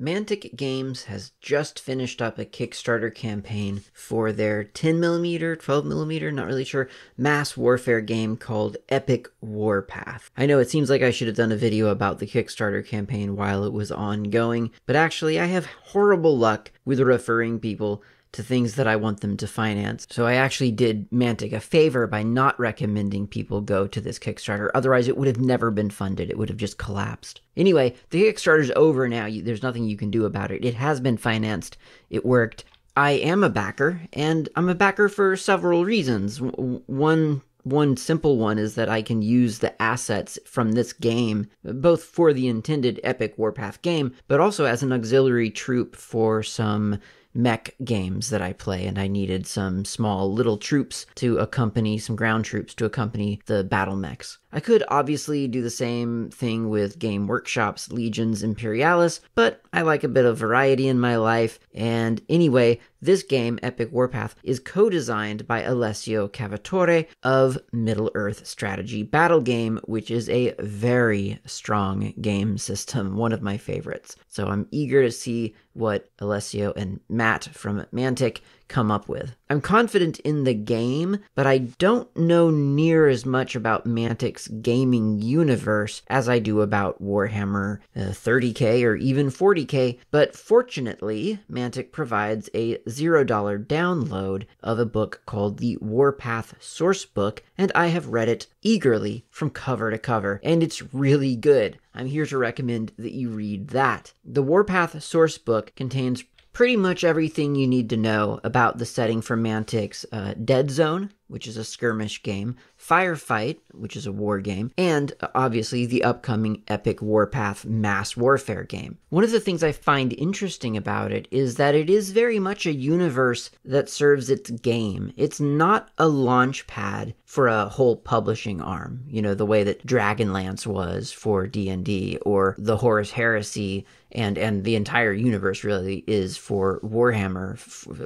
Mantic Games has just finished up a Kickstarter campaign for their 10mm, 12mm, not really sure, mass warfare game called Epic Warpath. I know it seems like I should have done a video about the Kickstarter campaign while it was ongoing, but actually I have horrible luck with referring people to things that I want them to finance. So I actually did Mantic a favor by not recommending people go to this Kickstarter. Otherwise, it would have never been funded. It would have just collapsed. Anyway, the Kickstarter's over now. There's nothing you can do about it. It has been financed. It worked. I am a backer, and I'm a backer for several reasons. One one simple one is that I can use the assets from this game, both for the intended Epic Warpath game, but also as an auxiliary troop for some mech games that I play, and I needed some small little troops to accompany, some ground troops to accompany the battle mechs. I could obviously do the same thing with Game Workshop's Legions Imperialis, but I like a bit of variety in my life, and anyway, this game, Epic Warpath, is co designed by Alessio Cavatore of Middle Earth Strategy Battle Game, which is a very strong game system, one of my favorites. So I'm eager to see what Alessio and Matt from Mantic come up with. I'm confident in the game, but I don't know near as much about Mantic's gaming universe as I do about Warhammer uh, 30k or even 40k. But fortunately, Mantic provides a $0 download of a book called the Warpath Sourcebook, and I have read it eagerly from cover to cover, and it's really good. I'm here to recommend that you read that. The Warpath Sourcebook contains pretty much everything you need to know about the setting for Mantic's uh, Dead Zone, which is a skirmish game, Firefight, which is a war game, and uh, obviously the upcoming Epic Warpath Mass Warfare game. One of the things I find interesting about it is that it is very much a universe that serves its game. It's not a launch pad for a whole publishing arm, you know, the way that Dragonlance was for D&D or the Horus Heresy and and the entire universe really is for Warhammer,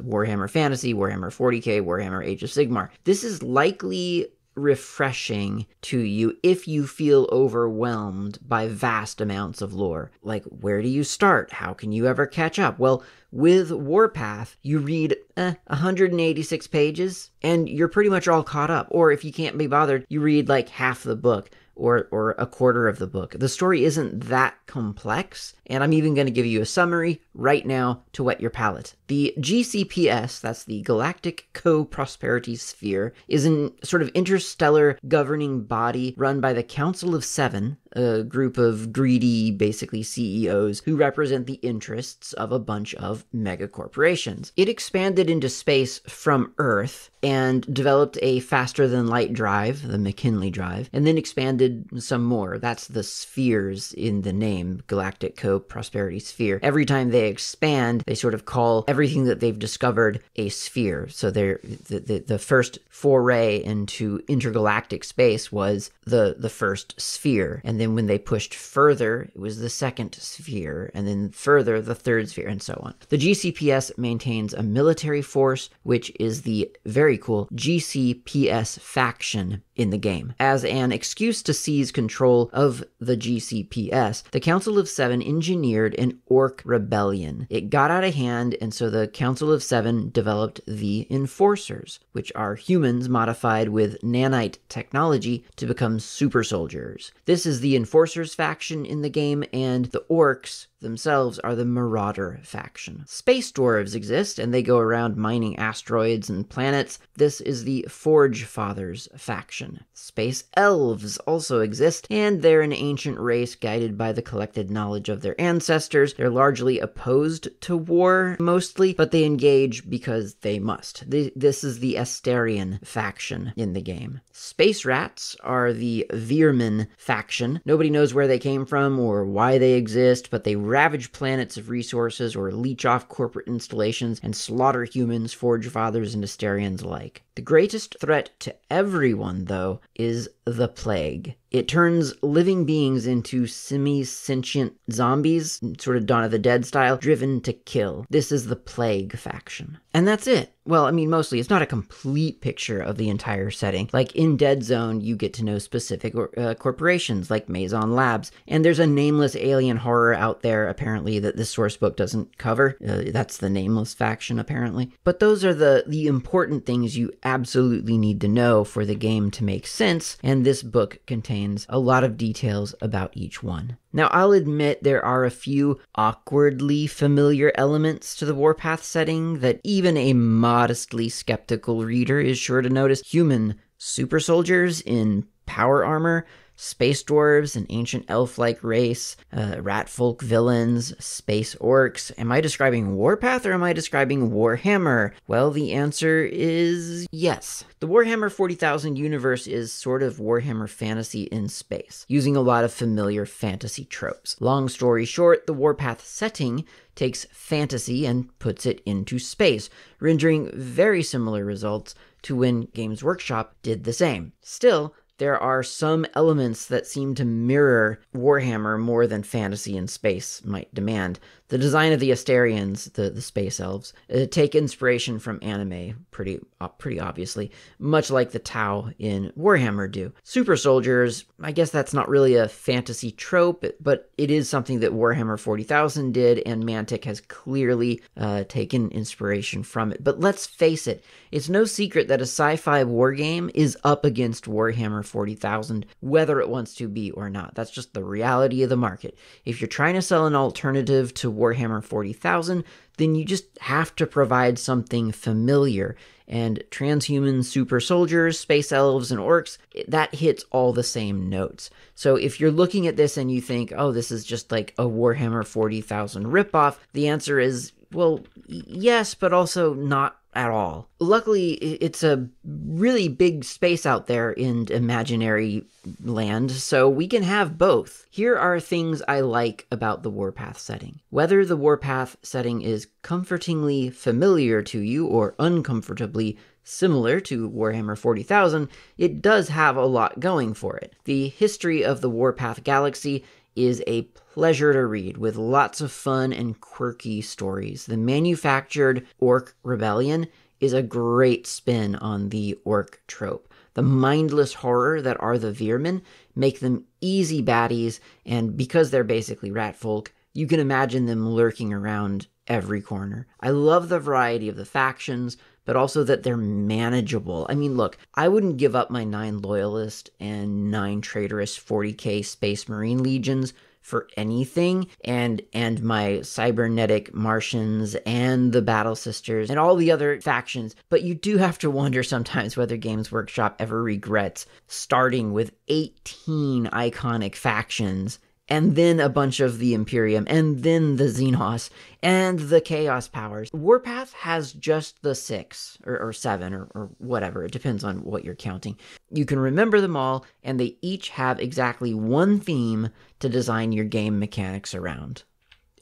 Warhammer Fantasy, Warhammer 40K, Warhammer Age of Sigmar. This is likely refreshing to you if you feel overwhelmed by vast amounts of lore. Like, where do you start? How can you ever catch up? Well, with Warpath, you read eh, 186 pages and you're pretty much all caught up. Or if you can't be bothered, you read like half the book or or a quarter of the book. The story isn't that complex, and I'm even going to give you a summary right now to whet your palate. The GCPS, that's the Galactic Co-Prosperity Sphere, is an sort of interstellar governing body run by the Council of 7, a group of greedy, basically CEOs who represent the interests of a bunch of mega corporations. It expanded into space from Earth and developed a faster than light drive, the McKinley drive, and then expanded some more. That's the spheres in the name, Galactic Co Prosperity Sphere. Every time they expand, they sort of call everything that they've discovered a sphere. So they're the, the, the first foray into intergalactic space was the the first sphere. And then when they pushed further, it was the second sphere, and then further the third sphere, and so on. The GCPS maintains a military force, which is the very very cool GCPS faction in the game. As an excuse to seize control of the GCPS, the Council of Seven engineered an orc rebellion. It got out of hand, and so the Council of Seven developed the Enforcers, which are humans modified with nanite technology to become super soldiers. This is the Enforcers faction in the game, and the orcs themselves are the Marauder faction. Space dwarves exist, and they go around mining asteroids and planets. This is the Forge Fathers faction. Space elves also exist, and they're an ancient race guided by the collected knowledge of their ancestors. They're largely opposed to war, mostly, but they engage because they must. This is the Asterian faction in the game. Space rats are the Veer-myn faction. Nobody knows where they came from or why they exist, but they ravage planets of resources or leech off corporate installations and slaughter humans, Forge Fathers, and Asterians alike. The greatest threat to everyone, though, is the plague. It turns living beings into semi sentient zombies, sort of Dawn of the Dead style, driven to kill. This is the Plague faction. And that's it. Well, I mean, mostly it's not a complete picture of the entire setting. Like in Dead Zone, you get to know specific uh, corporations like Maison Labs, and there's a nameless alien horror out there apparently that this source book doesn't cover. Uh, that's the nameless faction apparently. But those are the the important things you absolutely need to know for the game to make sense, and this book contains a lot of details about each one. Now, I'll admit there are a few awkwardly familiar elements to the Warpath setting that even a modestly skeptical reader is sure to notice. Human super soldiers in power armor space dwarves, an ancient elf like race, uh, rat folk villains, space orcs. Am I describing Warpath or am I describing Warhammer? Well, the answer is yes. The Warhammer 40,000 universe is sort of Warhammer fantasy in space, using a lot of familiar fantasy tropes. Long story short, the Warpath setting takes fantasy and puts it into space, rendering very similar results to when Games Workshop did the same. Still, there are some elements that seem to mirror Warhammer more than fantasy and space might demand. The design of the Asterians, the, the space elves, uh, take inspiration from anime, pretty uh, pretty obviously, much like the Tau in Warhammer do. Super soldiers, I guess that's not really a fantasy trope, but it is something that Warhammer 40,000 did, and Mantic has clearly uh, taken inspiration from it. But let's face it, it's no secret that a sci-fi war game is up against Warhammer 40,000, whether it wants to be or not. That's just the reality of the market. If you're trying to sell an alternative to Warhammer 40,000, then you just have to provide something familiar. And transhuman super soldiers, space elves, and orcs, that hits all the same notes. So if you're looking at this and you think, oh, this is just like a Warhammer 40,000 ripoff, the answer is, well, yes, but also not at all. Luckily, it's a really big space out there in imaginary land, so we can have both. Here are things I like about the Warpath setting. Whether the Warpath setting is comfortingly familiar to you or uncomfortably similar to Warhammer 40,000, it does have a lot going for it. The history of the Warpath galaxy is a pleasure to read with lots of fun and quirky stories. The manufactured Orc Rebellion is a great spin on the Orc trope. The mindless horror that are the Veer-myn make them easy baddies, and because they're basically rat folk, you can imagine them lurking around every corner. I love the variety of the factions, but also that they're manageable. I mean, look, I wouldn't give up my nine loyalist and nine traitorous 40k Space Marine legions for anything and and my cybernetic martians and the battle sisters and all the other factions but you do have to wonder sometimes whether games workshop ever regrets starting with 18 iconic factions and then a bunch of the Imperium, and then the Xenos, and the Chaos Powers. Warpath has just the six, or, or seven, or, or whatever. It depends on what you're counting. You can remember them all, and they each have exactly one theme to design your game mechanics around.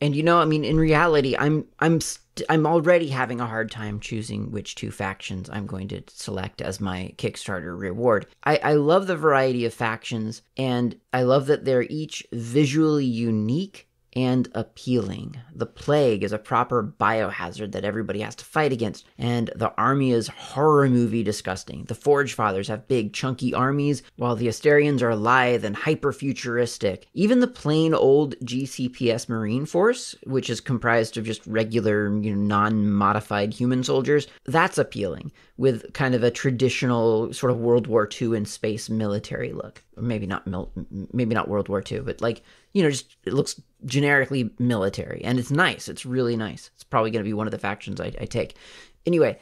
And you know, I mean, in reality, I'm I'm st- I'm already having a hard time choosing which two factions I'm going to select as my Kickstarter reward. I, I love the variety of factions, and I love that they're each visually unique and appealing. The plague is a proper biohazard that everybody has to fight against, and the army is horror movie disgusting. The Forge Fathers have big, chunky armies, while the Asterians are lithe and hyper futuristic. Even the plain old GCPS Marine Force, which is comprised of just regular, you know, non modified human soldiers, that's appealing, with kind of a traditional sort of World War II in space military look. maybe not mil- maybe not World War II, but like you know, just it looks generically military, and it's nice. It's really nice. It's probably going to be one of the factions I, I take. Anyway,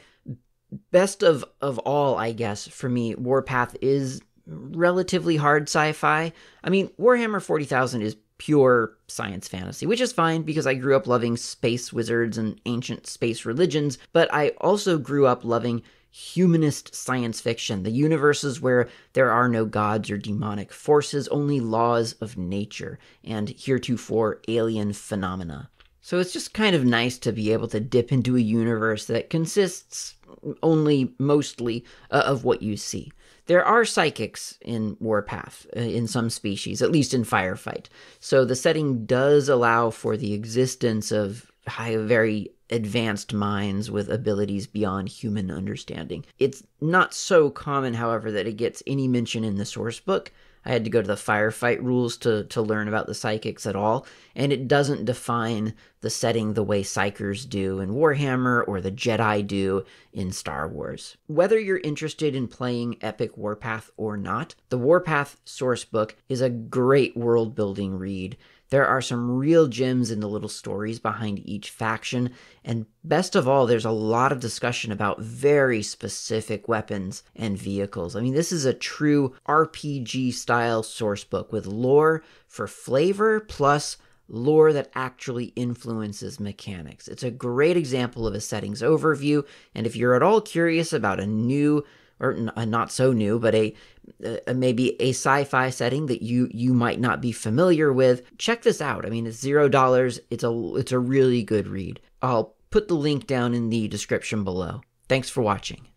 best of of all, I guess for me, Warpath is relatively hard sci-fi. I mean, Warhammer Forty Thousand is pure science fantasy, which is fine because I grew up loving space wizards and ancient space religions, but I also grew up loving humanist science fiction, the universes where there are no gods or demonic forces, only laws of nature and heretofore alien phenomena. So it's just kind of nice to be able to dip into a universe that consists only mostly uh, of what you see. There are psychics in Warpath uh, in some species, at least in Firefight. So the setting does allow for the existence of high, very advanced minds with abilities beyond human understanding. It's not so common, however, that it gets any mention in the source book. I had to go to the firefight rules to, to learn about the psychics at all, and it doesn't define the setting the way psykers do in Warhammer or the Jedi do in Star Wars. Whether you're interested in playing Epic Warpath or not, the Warpath sourcebook is a great world building read there are some real gems in the little stories behind each faction, and best of all, there's a lot of discussion about very specific weapons and vehicles. I mean, this is a true RPG style sourcebook with lore for flavor plus lore that actually influences mechanics. It's a great example of a settings overview, and if you're at all curious about a new or not so new, but a, a, maybe a sci-fi setting that you you might not be familiar with. Check this out. I mean, it's zero dollars. It's a it's a really good read. I'll put the link down in the description below. Thanks for watching.